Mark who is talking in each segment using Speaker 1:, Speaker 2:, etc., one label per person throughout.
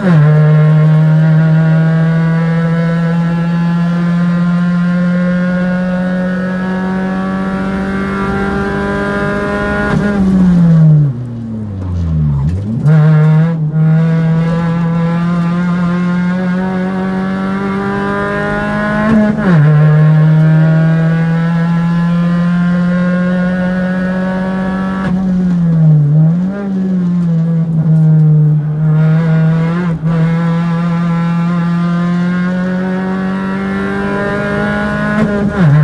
Speaker 1: Mm-hmm.
Speaker 2: nada más.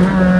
Speaker 2: Mm-hmm.